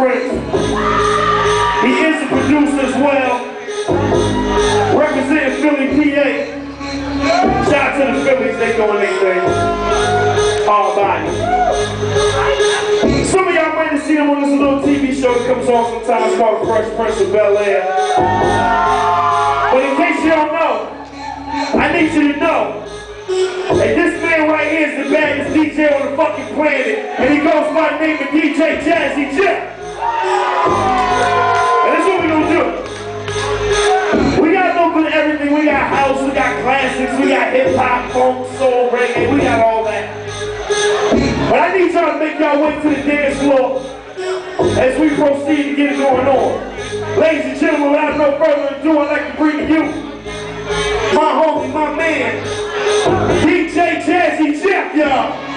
He is a producer as well. Representing Philly, PA. Shout out to the Phillies, they doing their thing. All body. Some of y'all might have seen him on this little TV show that comes on sometimes called Fresh Prince of Bel Air. But in case you don't know, I need you to know that this man right here is the baddest DJ on the fucking planet, and he goes by the name of DJ Jazzy Jeff. And that's what we gonna do. We got bit of everything. We got house, we got classics, we got hip hop, funk, soul, reggae, we got all that. But I need y'all to make y'all way to the dance floor as we proceed to get it going on. Ladies and gentlemen, without no further ado, I'd like to bring to you my homie, my man, DJ Jazzy Jeff, y'all.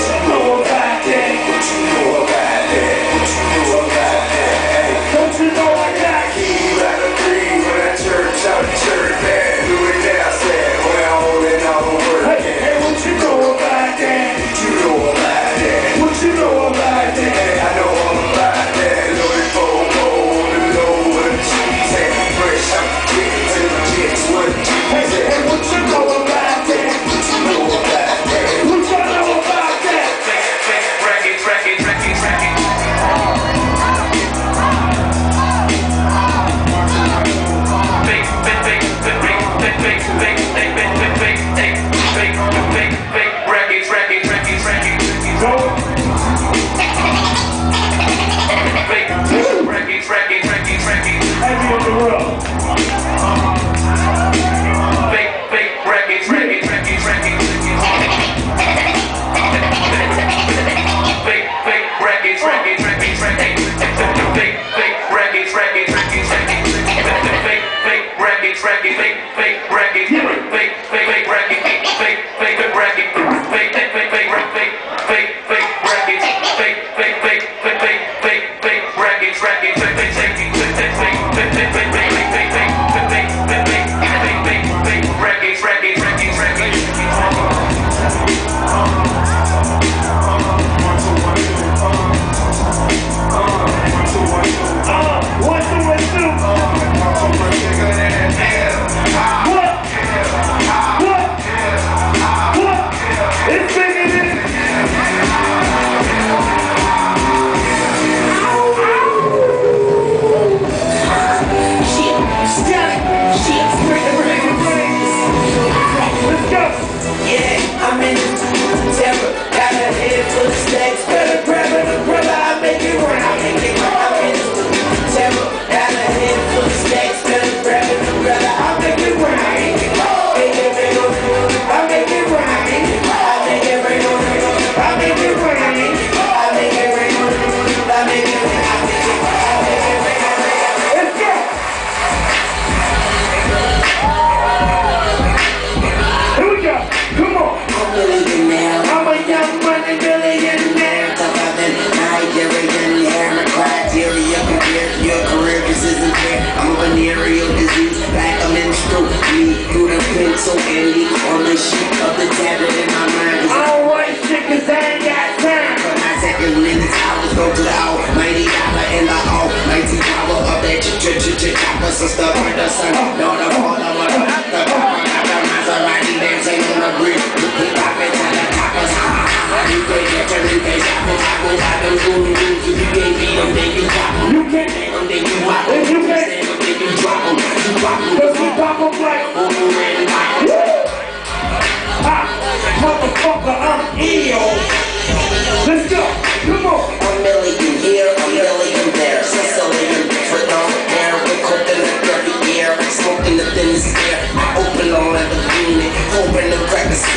Let's. I'm break your ass. Go the almighty dollar in the almighty power of that ch ch ch ch chopper, sister, brother, son, daughter, father, mother, dancing on the bridge. You can't get them, you can't them, them beat them, you drop them. You can't, them, you them. You can't- them, you drop them. You them. ha, motherfucker, I'm ill.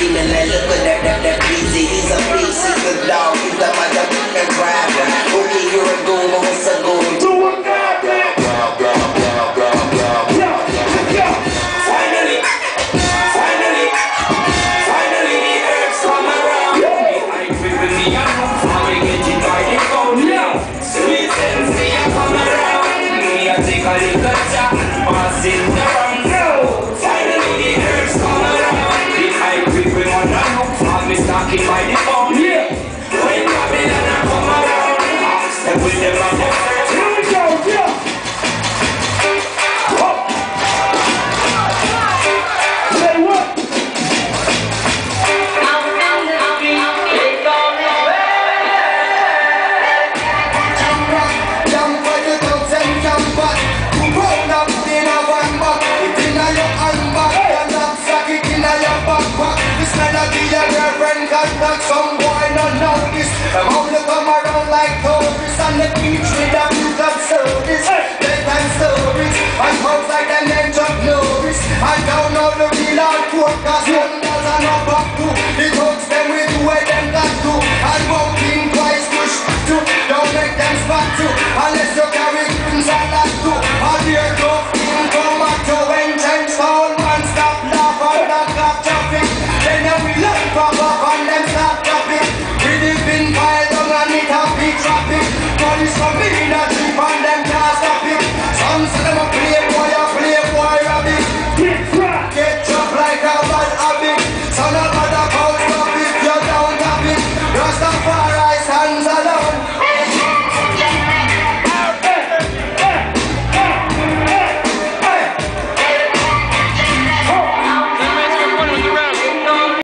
Crack the scheming. Like, look at that, that, that breezy. He's a beast, he's a dog, he's a motherfucking driver. Okay, you're a goon, but what's a goon? Do a goddamn, herbs I this. Them only come around like tourists on the beach with a view of service. Bedtime stories. And folks like them name Chuck Norris. I don't know the real hardcore cause one does a no back to. The thugs them we do what them got to. And walking twice push to. Don't make them spot to. Unless you carry guns and